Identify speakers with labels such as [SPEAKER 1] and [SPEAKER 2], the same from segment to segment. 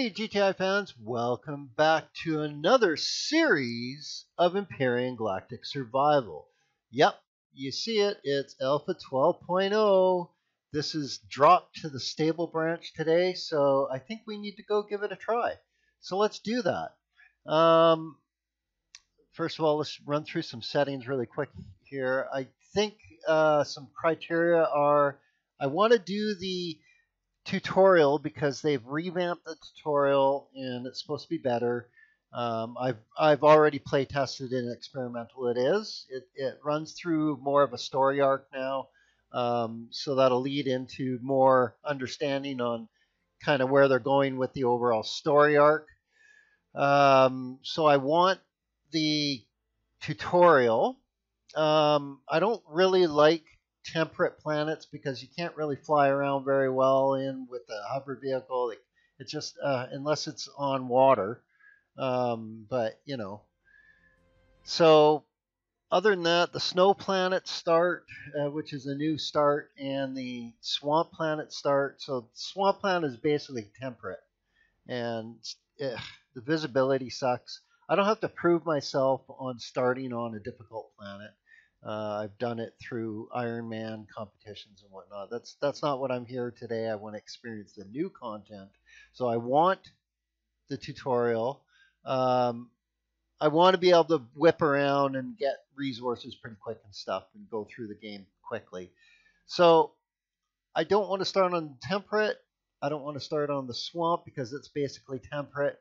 [SPEAKER 1] Hey, GTI fans, welcome back to another series of Empyrion Galactic Survival. Yep, you see it, it's Alpha 12.0. This is dropped to the stable branch today, so I think we need to go give it a try. So let's do that. Um, first of all, let's run through some settings really quick here. I think uh, some criteria are I want to do the tutorial because they've revamped the tutorial and it's supposed to be better. Um, I've I've already play tested in experimental. It is. It it runs through more of a story arc now, um, so that'll lead into more understanding on kind of where they're going with the overall story arc. Um, so I want the tutorial. Um, I don't really like temperate planets because you can't really fly around very well in with a hover vehicle. It, it's just uh, unless it's on water. Um, but you know, so other than that, the snow planets start, uh, which is a new start, and the swamp planet start. So swamp planet is basically temperate, and ugh, the visibility sucks. I don't have to prove myself on starting on a difficult planet. Uh, I've done it through Ironman competitions and whatnot. That's that's not what I'm here today. I want to experience the new content. So I want the tutorial. Um, I want to be able to whip around and get resources pretty quick and stuff and go through the game quickly. So I don't want to start on temperate. I don't want to start on the swamp because it's basically temperate.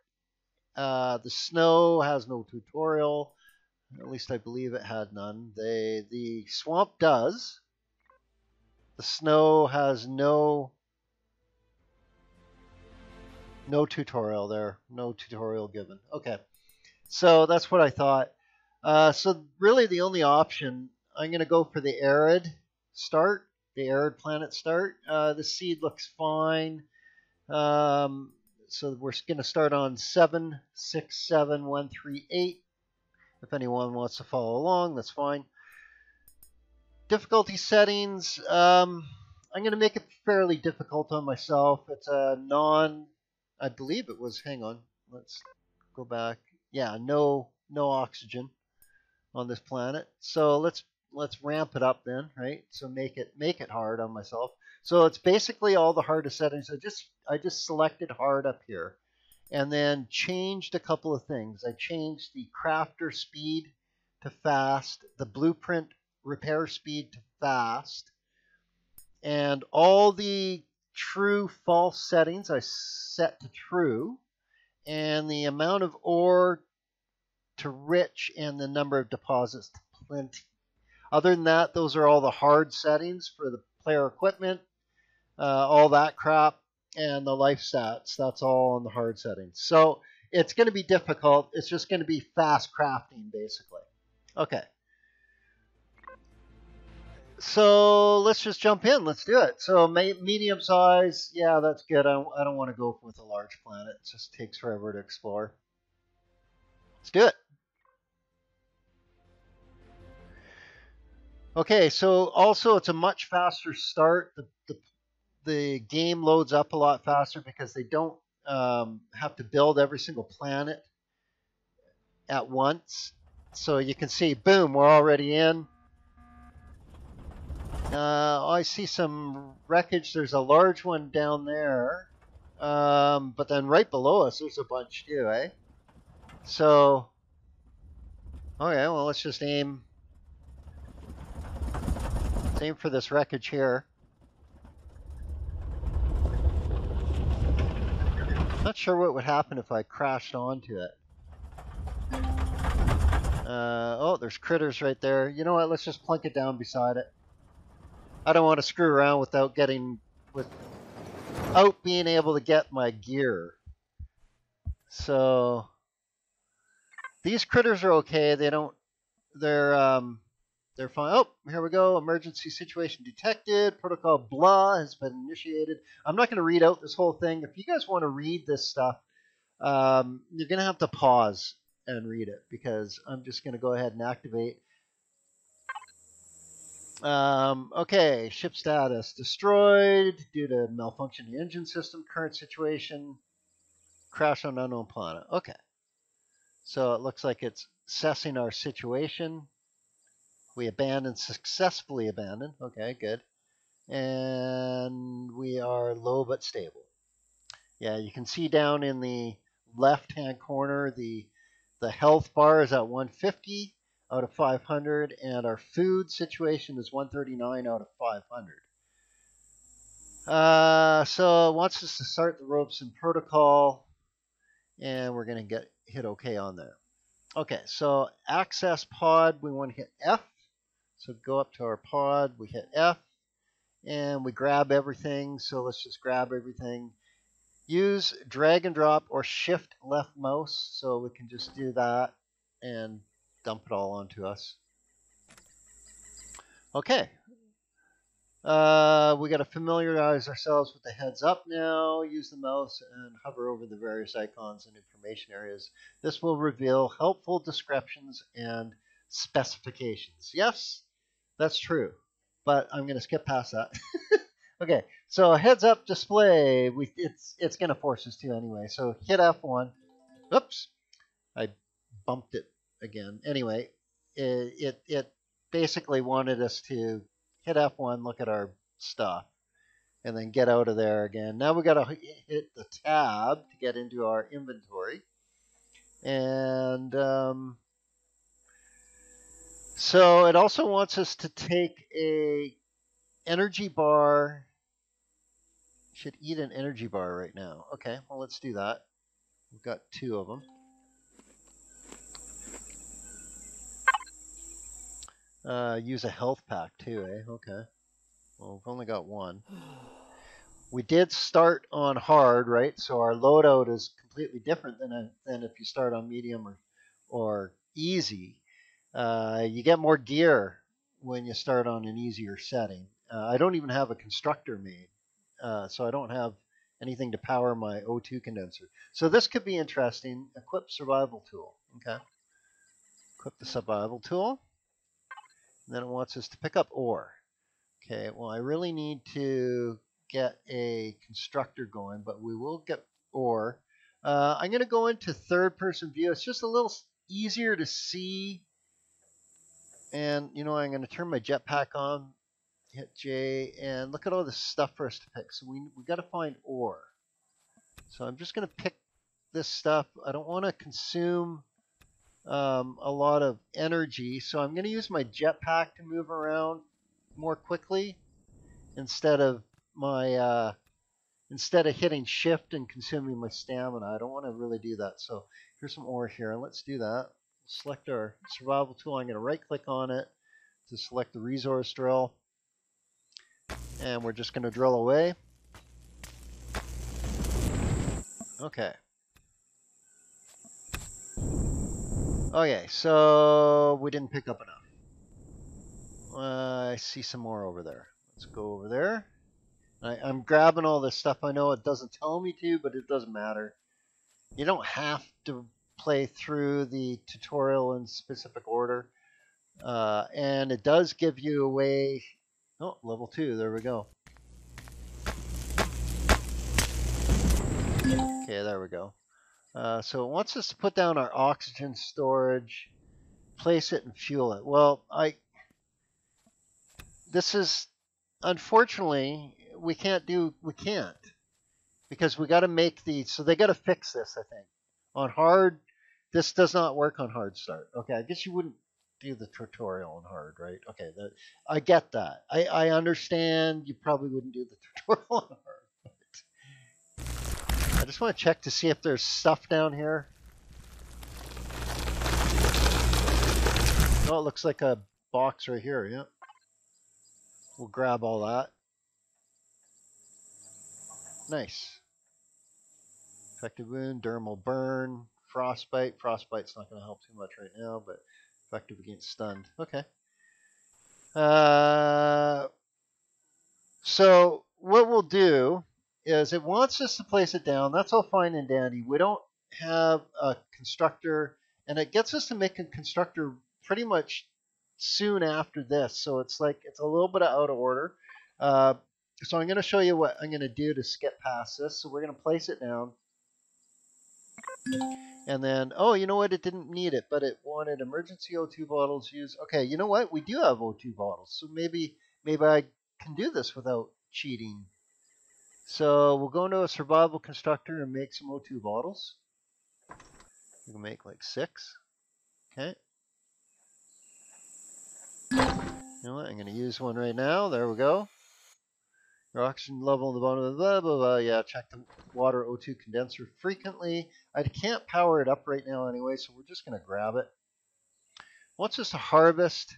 [SPEAKER 1] Uh, the snow has no tutorial. At least I believe it had none. They the swamp does. The snow has no no tutorial there. No tutorial given. Okay. So that's what I thought. Uh, so really the only option, I'm going to go for the arid start, the arid planet start. Uh, the seed looks fine. Um, so we're going to start on 767138. If anyone wants to follow along, that's fine. Difficulty settings, um, I'm going to make it fairly difficult on myself. It's a non, I believe it was, hang on, let's go back. Yeah, no, no oxygen on this planet. So let's let's ramp it up then, right? So make it make it hard on myself. So it's basically all the hardest settings. I just I just selected hard up here and then changed a couple of things. I changed the crafter speed to fast, the blueprint repair speed to fast, and all the true false settings I set to true, and the amount of ore to rich and the number of deposits to plenty. Other than that, those are all the hard settings for the player equipment, uh, all that crap and the life stats. That's all on the hard settings. So it's going to be difficult. It's just going to be fast crafting, basically. Okay. So let's just jump in. Let's do it. So medium size, yeah, that's good. I don't, I don't want to go with a large planet. It just takes forever to explore. Let's do it. Okay, so also it's a much faster start. The, the game loads up a lot faster because they don't um, have to build every single planet at once. So you can see, boom, we're already in. Uh, I see some wreckage. There's a large one down there. Um, but then right below us, there's a bunch too, eh? So, okay, well, let's just aim. Let's aim for this wreckage here. Not sure what would happen if I crashed onto it. Uh, oh, there's critters right there. You know what? Let's just plunk it down beside it. I don't want to screw around without getting, with without being able to get my gear. So, these critters are okay. They don't, they're, um, they're fine. Oh, here we go. Emergency situation detected. Protocol blah has been initiated. I'm not going to read out this whole thing. If you guys want to read this stuff, um, you're going to have to pause and read it because I'm just going to go ahead and activate. Um, okay, ship status destroyed due to malfunction the engine system. Current situation. Crash on unknown planet. Okay. So it looks like it's assessing our situation. We abandoned, successfully abandoned. Okay, good. And we are low but stable. Yeah, you can see down in the left-hand corner, the the health bar is at 150 out of 500, and our food situation is 139 out of 500. Uh, so it wants us to start the Robinson protocol, and we're going to get hit OK on there. Okay, so access pod, we want to hit F. So go up to our pod, we hit F, and we grab everything. So let's just grab everything. Use drag and drop or shift left mouse, so we can just do that and dump it all onto us. Okay. Uh, we got to familiarize ourselves with the heads up now. Use the mouse and hover over the various icons and information areas. This will reveal helpful descriptions and specifications. Yes, that's true, but I'm going to skip past that. okay, so heads up display, we, it's, it's going to force us to anyway. So hit F1. Oops, I bumped it again. Anyway, it, it, it basically wanted us to hit F1, look at our stuff, and then get out of there again. Now we got to hit the tab to get into our inventory. And um, so it also wants us to take a energy bar. Should eat an energy bar right now. Okay, well let's do that. We've got two of them. Uh, use a health pack too, eh? Okay. Well, we've only got one. We did start on hard, right? So our loadout is completely different than a, than if you start on medium or or easy. Uh, you get more gear when you start on an easier setting. Uh, I don't even have a constructor made, uh, so I don't have anything to power my O2 condenser. So this could be interesting. Equip survival tool. Okay. Equip the survival tool. And then it wants us to pick up ore. Okay, well, I really need to get a constructor going, but we will get ore. Uh, I'm going to go into third person view. It's just a little easier to see. And, you know, I'm going to turn my jetpack on, hit J, and look at all this stuff for us to pick. So we, we got to find ore. So I'm just going to pick this stuff. I don't want to consume um, a lot of energy. So I'm going to use my jetpack to move around more quickly instead of my uh, instead of hitting shift and consuming my stamina. I don't want to really do that. So here's some ore here. and Let's do that. Select our survival tool. I'm going to right click on it to select the resource drill. And we're just going to drill away. Okay. Okay, so we didn't pick up enough. Uh, I see some more over there. Let's go over there. I, I'm grabbing all this stuff. I know it doesn't tell me to, but it doesn't matter. You don't have to play through the tutorial in specific order. Uh, and it does give you a way. Oh, level two. There we go. Okay, there we go. Uh, so it wants us to put down our oxygen storage, place it and fuel it. Well, I this is unfortunately we can't do we can't because we got to make the so they got to fix this I think on hard this does not work on hard start. Okay, I guess you wouldn't do the tutorial on hard, right? Okay, that, I get that. I, I understand you probably wouldn't do the tutorial on hard. I just want to check to see if there's stuff down here. Oh, it looks like a box right here, yeah. We'll grab all that. Nice. Effective wound, dermal burn, frostbite. Frostbite's not going to help too much right now, but effective against stunned. Okay. Uh, so what we'll do is it wants us to place it down. That's all fine and dandy. We don't have a constructor, and it gets us to make a constructor pretty much soon after this. So it's like it's a little bit out of order. Uh, so I'm going to show you what I'm going to do to skip past this. So we're going to place it down. And then, oh, you know what? It didn't need it, but it wanted emergency O2 bottles used. Okay, you know what? We do have O2 bottles, so maybe maybe I can do this without cheating. So we'll go into a survival constructor and make some O2 bottles. We can make like six. Okay. You know what? I'm going to use one right now. There we go. Your oxygen level in the bottom of the blah, blah, blah. Yeah, check the water O2 condenser frequently. I can't power it up right now anyway, so we're just going to grab it. What's this to harvest?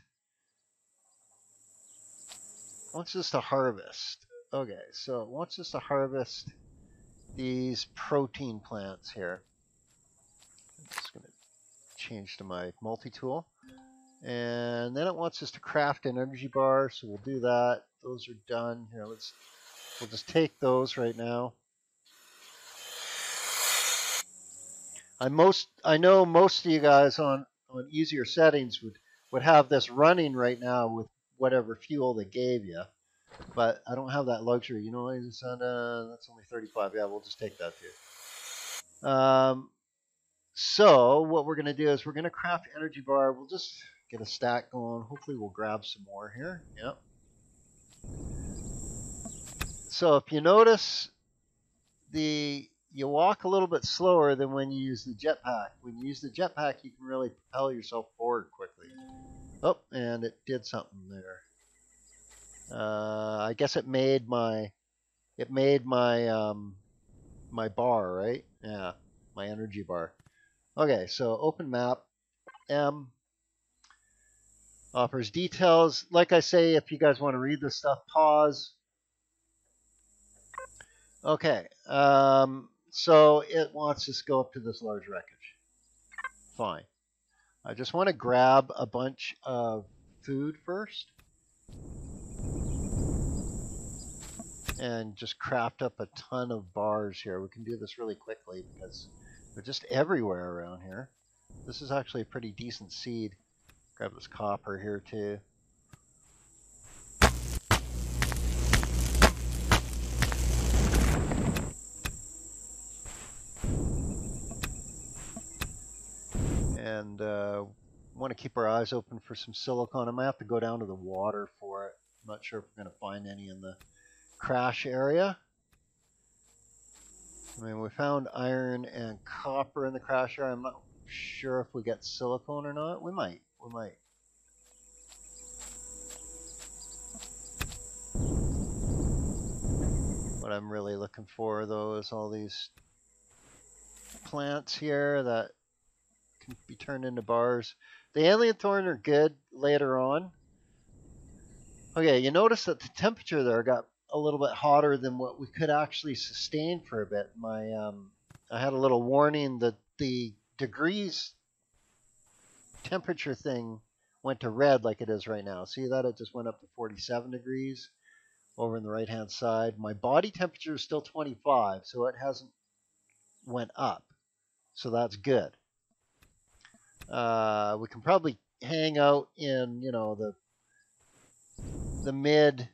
[SPEAKER 1] What's this to harvest? Okay, so wants us to harvest these protein plants here. I'm just going to change to my multi-tool. And then it wants us to craft an energy bar, so we'll do that. Those are done. Here, let's we'll just take those right now. I most I know most of you guys on on easier settings would would have this running right now with whatever fuel they gave you, but I don't have that luxury. You know, it's on, uh, that's only 35. Yeah, we'll just take that too. Um, so what we're gonna do is we're gonna craft energy bar. We'll just get a stack going. Hopefully we'll grab some more here. Yep. So if you notice, the you walk a little bit slower than when you use the jetpack. When you use the jetpack, you can really propel yourself forward quickly. Oh, and it did something there. Uh, I guess it made my it made my um, my bar right. Yeah, my energy bar. Okay, so open map. M offers details. Like I say, if you guys want to read this stuff, pause. Okay, um, so it wants us to go up to this large wreckage. Fine. I just want to grab a bunch of food first. And just craft up a ton of bars here. We can do this really quickly because they're just everywhere around here. This is actually a pretty decent seed. Grab this copper here too. And uh, want to keep our eyes open for some silicon. I might have to go down to the water for it. I'm not sure if we're going to find any in the crash area. I mean, we found iron and copper in the crash area. I'm not sure if we get silicone or not. We might. We might. What I'm really looking for, though, is all these plants here that can be turned into bars. The alien thorn are good later on. Okay, you notice that the temperature there got a little bit hotter than what we could actually sustain for a bit. My um, I had a little warning that the degrees temperature thing went to red like it is right now. See that? It just went up to 47 degrees over on the right hand side. My body temperature is still 25, so it hasn't went up. So that's good. Uh, we can probably hang out in, you know, the the mid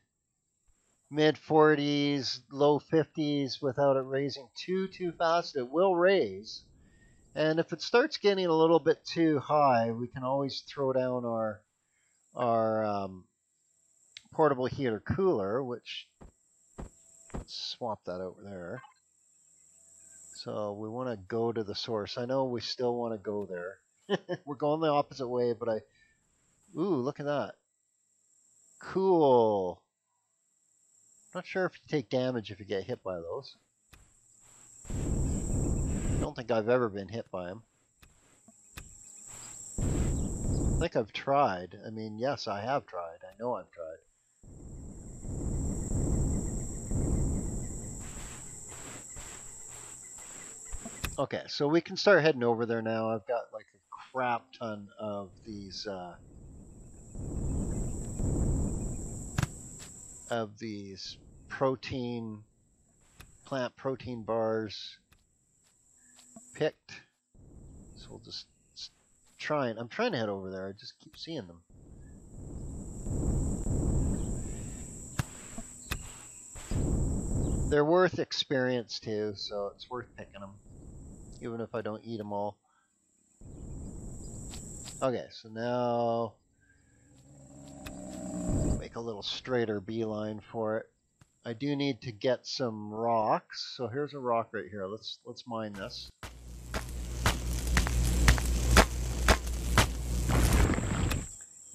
[SPEAKER 1] mid 40s, low 50s without it raising too too fast. It will raise. And if it starts getting a little bit too high, we can always throw down our our um, portable heater cooler, which swap that over there. So we want to go to the source. I know we still want to go there. We're going the opposite way, but I... Ooh, look at that. Cool. Not sure if you take damage if you get hit by those. I don't think I've ever been hit by them. I think I've tried. I mean, yes, I have tried. I know I've tried. Okay, so we can start heading over there now. I've got like crap ton of these uh, of these protein plant protein bars picked. So we'll just try and I'm trying to head over there. I just keep seeing them. They're worth experience too, so it's worth picking them. even if I don't eat them all. Okay, so now make a little straighter beeline for it. I do need to get some rocks. So here's a rock right here. Let's let's mine this.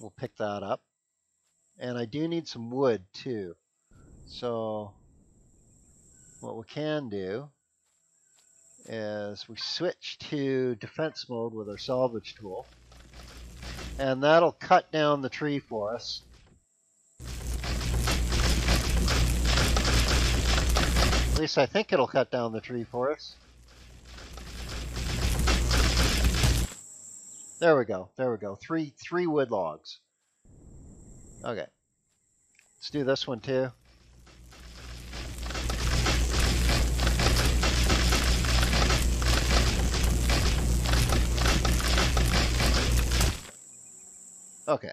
[SPEAKER 1] We'll pick that up. And I do need some wood too. So what we can do is we switch to defense mode with our salvage tool. And that'll cut down the tree for us. At least I think it'll cut down the tree for us. There we go. There we go. Three three wood logs. Okay. Let's do this one too. Okay.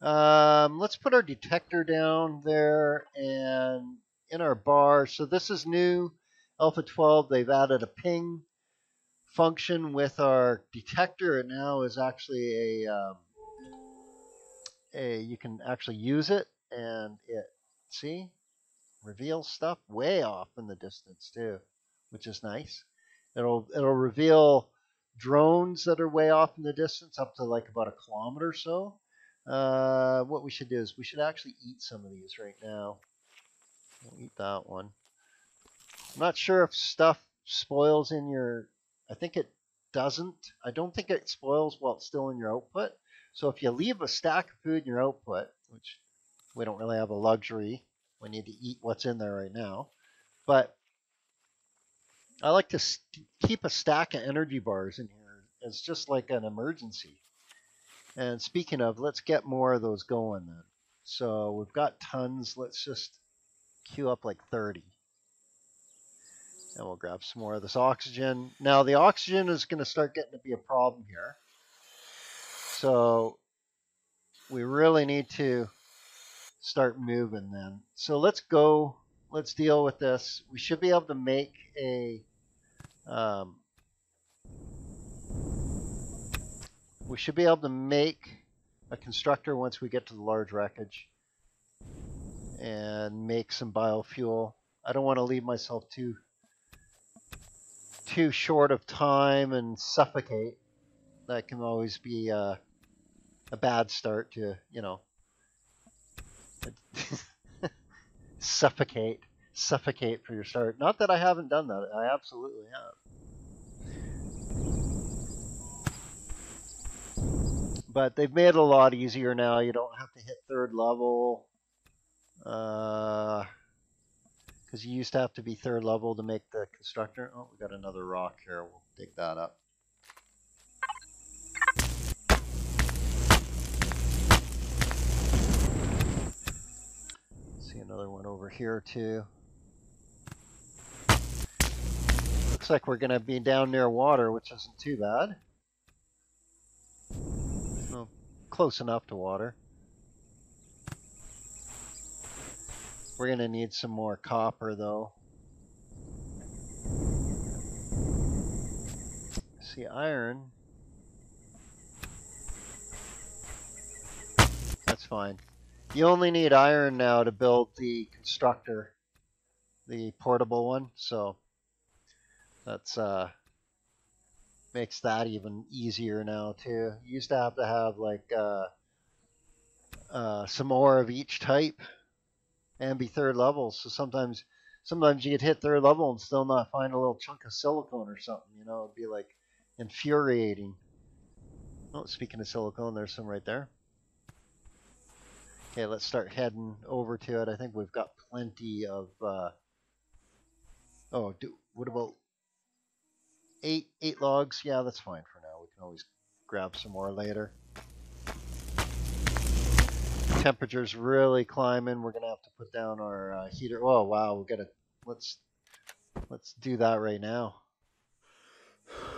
[SPEAKER 1] Um, let's put our detector down there and in our bar. So this is new, Alpha 12. They've added a ping function with our detector. It now is actually a, um, a you can actually use it and it, see, reveals stuff way off in the distance too, which is nice. It'll, it'll reveal drones that are way off in the distance, up to like about a kilometer or so. Uh, what we should do is we should actually eat some of these right now. We'll eat that one. I'm not sure if stuff spoils in your, I think it doesn't. I don't think it spoils while it's still in your output. So if you leave a stack of food in your output, which we don't really have a luxury, we need to eat what's in there right now. But I like to keep a stack of energy bars in here. It's just like an emergency. And speaking of, let's get more of those going then. So we've got tons. Let's just queue up like 30. And we'll grab some more of this oxygen. Now the oxygen is going to start getting to be a problem here. So we really need to start moving then. So let's go. Let's deal with this. We should be able to make a um, we should be able to make a constructor once we get to the large wreckage and make some biofuel. I don't want to leave myself too too short of time and suffocate. That can always be uh, a bad start to, you know, suffocate suffocate for your start. Not that I haven't done that. I absolutely have. But they've made it a lot easier now. You don't have to hit third level. Uh because uh, you used to have to be third level to make the constructor. Oh, we got another rock here. We'll dig that up. See another one over here too. Looks like we're going to be down near water, which isn't too bad. Well, close enough to water. We're going to need some more copper, though. See, iron. That's fine. You only need iron now to build the constructor, the portable one, so that's uh makes that even easier now too. You used to have to have like uh, uh, some more of each type and be third level. So sometimes sometimes you could hit third level and still not find a little chunk of silicone or something. You know, it'd be like infuriating. Oh, speaking of silicone, there's some right there. Okay, let's start heading over to it. I think we've got plenty of. Uh, oh, do what about eight eight logs. Yeah, that's fine for now. We can always grab some more later. Temperature's really climbing. We're gonna have to put down our uh, heater. Oh wow, we gotta let's let's do that right now.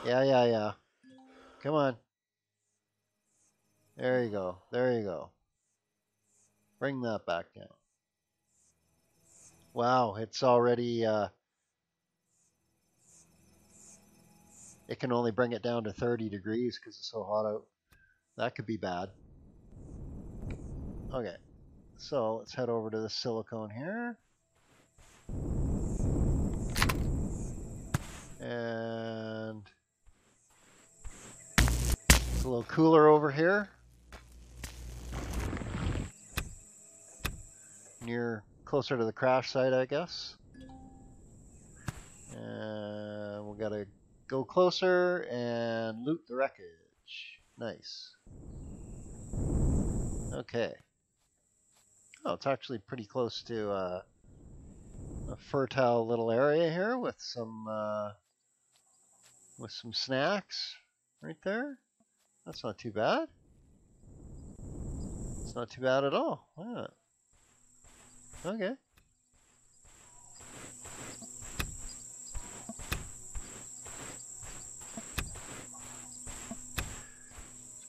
[SPEAKER 1] Yeah, yeah, yeah. Come on. There you go. There you go. Bring that back down. Wow, it's already uh, it can only bring it down to 30 degrees because it's so hot out. That could be bad. Okay, so let's head over to the silicone here. And it's a little cooler over here. Near, closer to the crash site, I guess. And we gotta go closer and loot the wreckage. Nice. Okay. Oh, it's actually pretty close to uh, a fertile little area here with some uh, with some snacks right there. That's not too bad. It's not too bad at all. Yeah. Okay.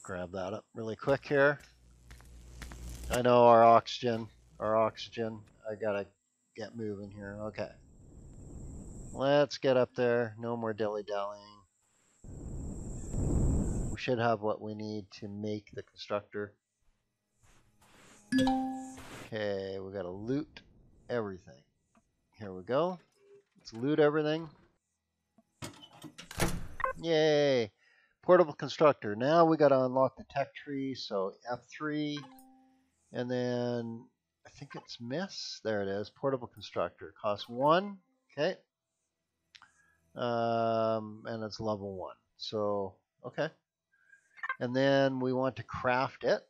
[SPEAKER 1] Grab that up really quick here. I know our oxygen, our oxygen, I gotta get moving here. Okay. Let's get up there. No more dilly-dallying. We should have what we need to make the constructor. Okay, we gotta loot everything. Here we go. Let's loot everything. Yay! Portable constructor. Now we got to unlock the tech tree. So F3, and then I think it's miss. There it is. Portable constructor. Cost one. Okay. Um, and it's level one. So, okay. And then we want to craft it.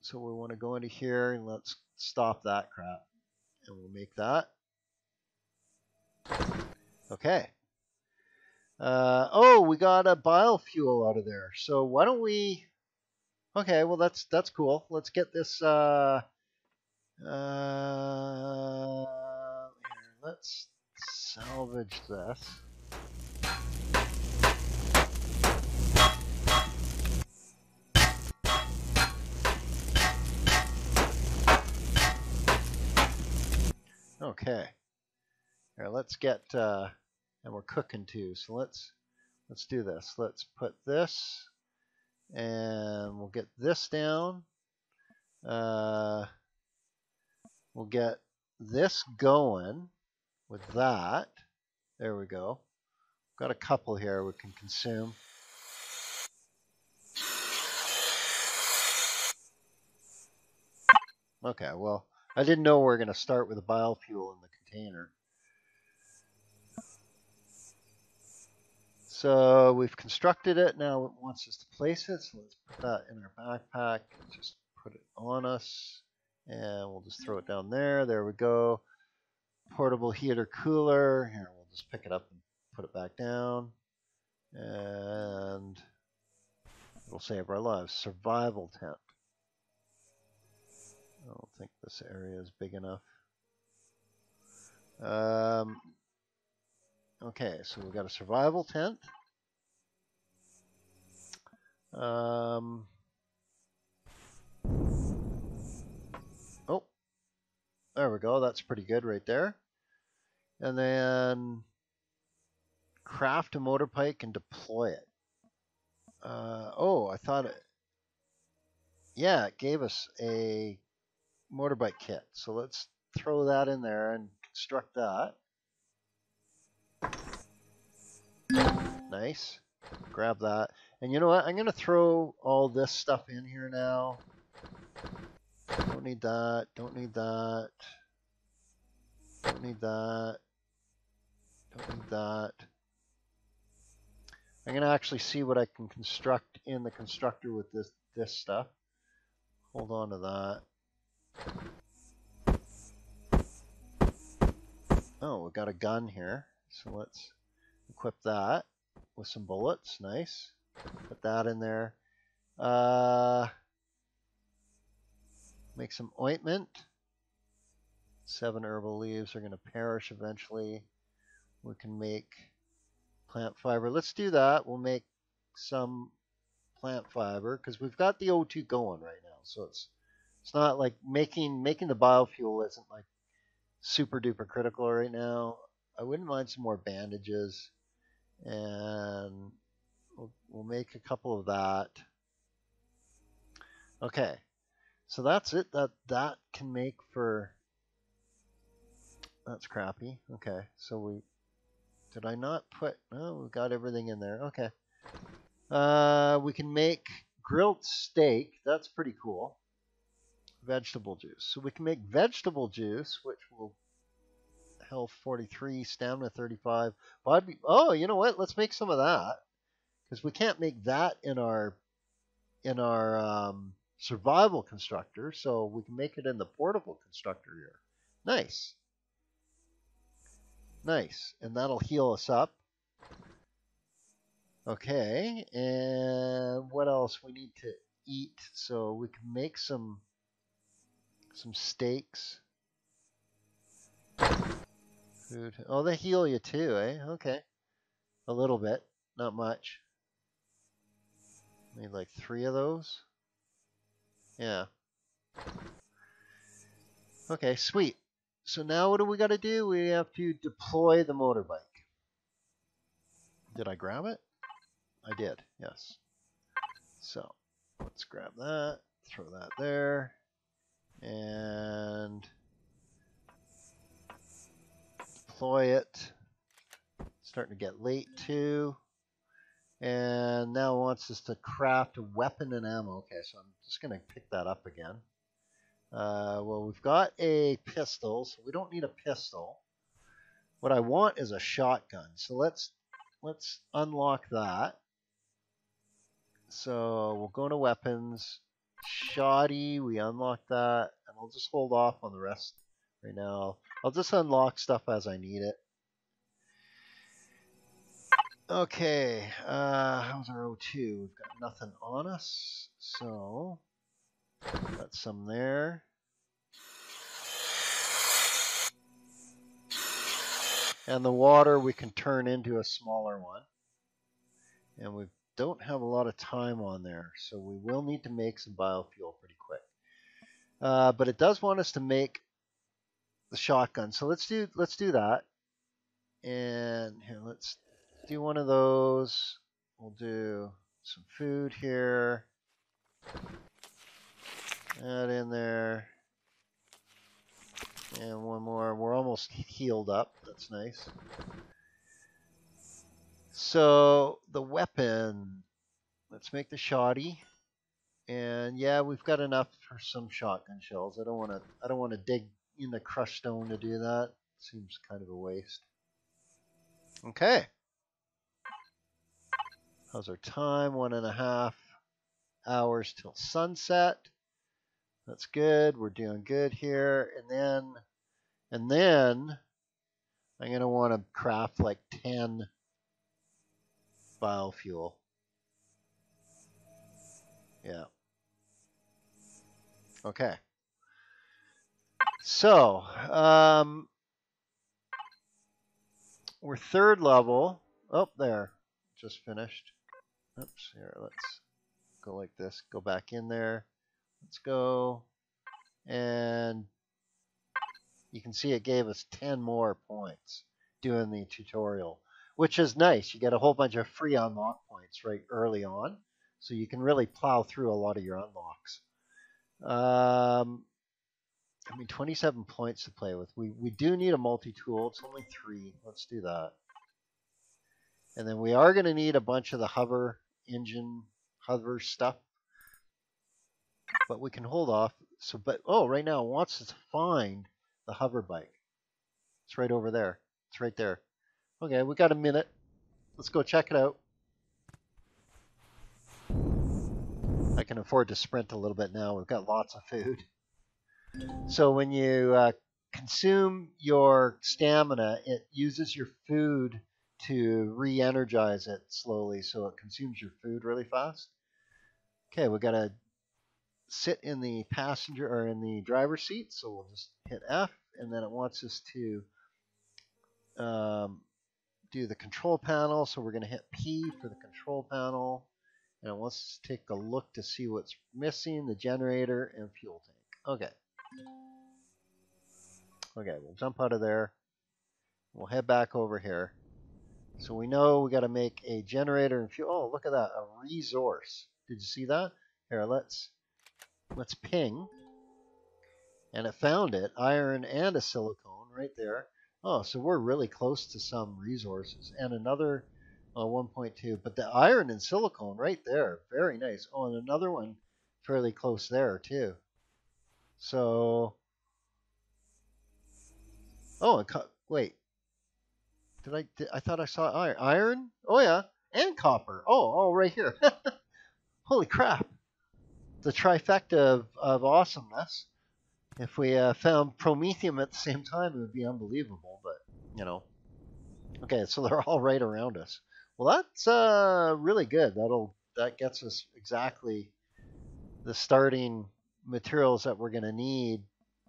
[SPEAKER 1] So we want to go into here and let's stop that crap. And we'll make that. Okay. Uh, oh, we got a biofuel out of there. So why don't we? Okay, well that's that's cool. Let's get this. Uh, uh, here, let's salvage this. Okay. Here, let's get. Uh, and we're cooking too. So let's let's do this. Let's put this and we'll get this down. Uh, we'll get this going with that. There we go. Got a couple here we can consume. Okay, well, I didn't know we were going to start with a biofuel in the container. So we've constructed it. Now it wants us to place it. So let's put that in our backpack. Just put it on us. And we'll just throw it down there. There we go. Portable heater cooler. Here, we'll just pick it up and put it back down. And it'll save our lives. Survival tent. I don't think this area is big enough. Um, Okay, so we've got a survival tent. Um, oh, there we go. That's pretty good right there. And then craft a motorbike and deploy it. Uh, oh, I thought it. Yeah, it gave us a motorbike kit. So let's throw that in there and construct that. Nice. Grab that. And you know what? I'm going to throw all this stuff in here now. Don't need that. Don't need that. Don't need that. Don't need that. I'm going to actually see what I can construct in the constructor with this, this stuff. Hold on to that. Oh, we've got a gun here. So let's equip that with some bullets. Nice. Put that in there. Uh, make some ointment. Seven herbal leaves are going to perish eventually. We can make plant fiber. Let's do that. We'll make some plant fiber because we've got the O2 going right now. So it's it's not like making making the biofuel isn't like super duper critical right now. I wouldn't mind some more bandages And we'll, we'll make a couple of that. Okay, so that's it. That that can make for. That's crappy. Okay, so we did I not put? Oh, we got everything in there. Okay. Uh, we can make grilled steak. That's pretty cool. Vegetable juice. So we can make vegetable juice, which will health 43, stamina 35. Body, oh, you know what? Let's make some of that because we can't make that in our in our um, survival constructor. So we can make it in the portable constructor here. Nice. Nice. And that'll heal us up. Okay, and what else we need to eat? So we can make some some steaks. Food. Oh, they heal you too, eh? Okay. A little bit, not much. Need like three of those. Yeah. Okay, sweet. So now what do we got to do? We have to deploy the motorbike. Did I grab it? I did, yes. So let's grab that, throw that there, and deploy it. Starting to get late too. And now wants us to craft a weapon and ammo. Okay, so I'm just going to pick that up again. Uh, well, we've got a pistol, so we don't need a pistol. What I want is a shotgun. So let's let's unlock that. So we'll go to weapons. Shoddy, we unlock that, and I'll just hold off on the rest right now. I'll just unlock stuff as I need it. Okay, uh, how's our O2? We've got nothing on us, so got some there. And the water we can turn into a smaller one. And we've don't have a lot of time on there, so we will need to make some biofuel pretty quick. Uh, but it does want us to make the shotgun, so let's do let's do that. And here, let's do one of those. We'll do some food here. Add in there. And one more. We're almost healed up. That's nice. So the weapon, let's make the shoddy. And yeah, we've got enough for some shotgun shells. I don't want to. I don't want to dig in the crushed stone to do that. Seems kind of a waste. Okay. How's our time? One and a half hours till sunset. That's good. We're doing good here. And then, and then, I'm gonna want to craft like ten biofuel. Yeah. Okay. So, um, we're third level. Oh, there. Just finished. Oops, here, let's go like this. Go back in there. Let's go. And you can see it gave us 10 more points doing the tutorial which is nice. You get a whole bunch of free unlock points right early on, so you can really plow through a lot of your unlocks. Um, I mean, 27 points to play with. We, we do need a multi-tool. It's only three. Let's do that. And then we are going to need a bunch of the hover engine, hover stuff. But we can hold off. So, but oh, right now it wants to find the hover bike. It's right over there. It's right there. Okay, we got a minute. Let's go check it out. I can afford to sprint a little bit now. We've got lots of food. So when you uh, consume your stamina, it uses your food to re-energize it slowly, so it consumes your food really fast. Okay, we got to sit in the passenger or in the driver's seat, so we'll just hit F, and then it wants us to um, do the control panel. So we're going to hit P for the control panel. And let's take a look to see what's missing, the generator and fuel tank. Okay. Okay, we'll jump out of there. We'll head back over here. So we know we got to make a generator and fuel. Oh, look at that, a resource. Did you see that? Here, let's let's ping. And it found it, iron and a silicone right there. Oh, so we're really close to some resources. And another uh, 1.2. But the iron and silicone right there, very nice. Oh, and another one fairly close there too. So, oh, wait, did I? Did, I thought I saw iron. Iron? Oh yeah, and copper. Oh, oh, right here. Holy crap! The trifecta of, of awesomeness. If we uh, found promethium at the same time, it would be unbelievable. But you know, okay, so they're all right around us. Well, that's uh, really good. That'll that gets us exactly the starting materials that we're going to need.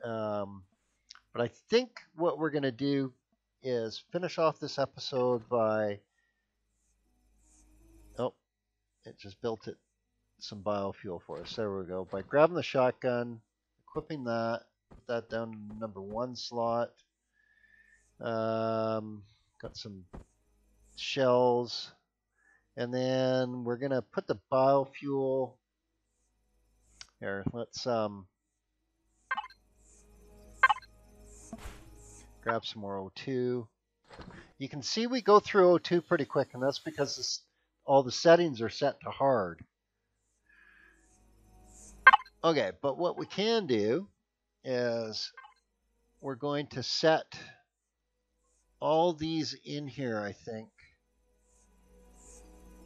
[SPEAKER 1] Um, but I think what we're going to do is finish off this episode by. Oh, it just built it some biofuel for us. There we go. By grabbing the shotgun, equipping that, put that down in number one slot. Um, got some shells. And then we're going to put the biofuel here. Let's um, grab some more O2. You can see we go through O2 pretty quick, and that's because this, all the settings are set to hard. Okay, but what we can do is we're going to set all these in here, I think.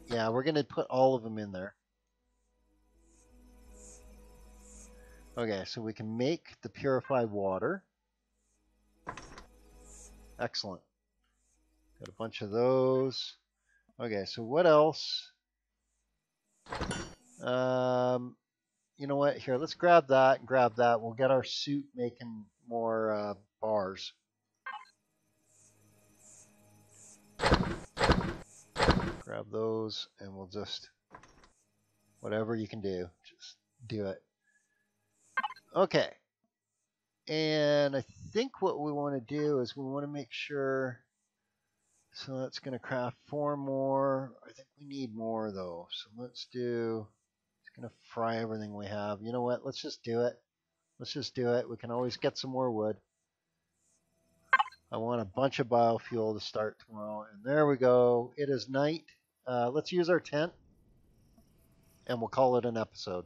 [SPEAKER 1] Yeah, we're going to put all of them in there. Okay, so we can make the purified water. Excellent. Got a bunch of those. Okay, so what else? Um, you know what? Here, let's grab that and grab that. We'll get our suit making more uh, bars. grab those and we'll just whatever you can do just do it okay and I think what we want to do is we want to make sure so that's going to craft four more I think we need more though so let's do it's going to fry everything we have you know what let's just do it let's just do it we can always get some more wood I want a bunch of biofuel to start tomorrow. And there we go. It is night. Uh, let's use our tent and we'll call it an episode.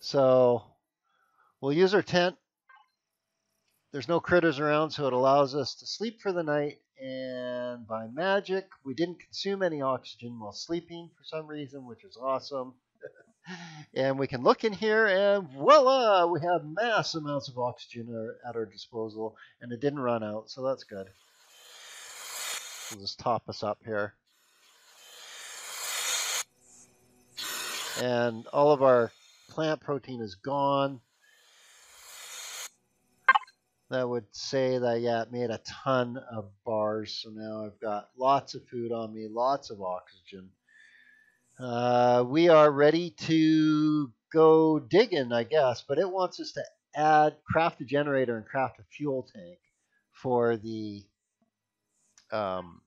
[SPEAKER 1] So we'll use our tent. There's no critters around, so it allows us to sleep for the night. And by magic, we didn't consume any oxygen while sleeping for some reason, which is awesome. and we can look in here and voila, we have mass amounts of oxygen at our disposal and it didn't run out, so that's good. We'll just top us up here. and all of our plant protein is gone. That would say that, yeah, it made a ton of bars. So now I've got lots of food on me, lots of oxygen. Uh, we are ready to go digging, I guess, but it wants us to add, craft a generator and craft a fuel tank for the um,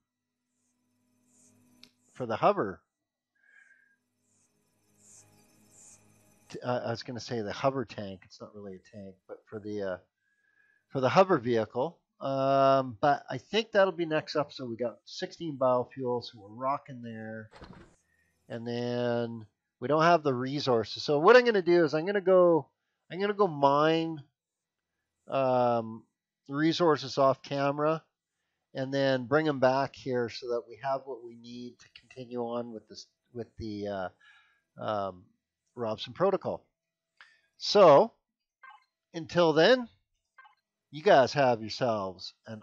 [SPEAKER 1] for the hover uh, I was going to say the hover tank. It's not really a tank, but for the uh, for the hover vehicle. Um, but I think that'll be next episode. We got 16 biofuels, so we're rocking there. And then we don't have the resources. So what I'm going to do is I'm going to go I'm going to go mine um, the resources off camera and then bring them back here so that we have what we need to continue on with this with the uh, um, Robinson Protocol. So, until then, you guys have yourselves an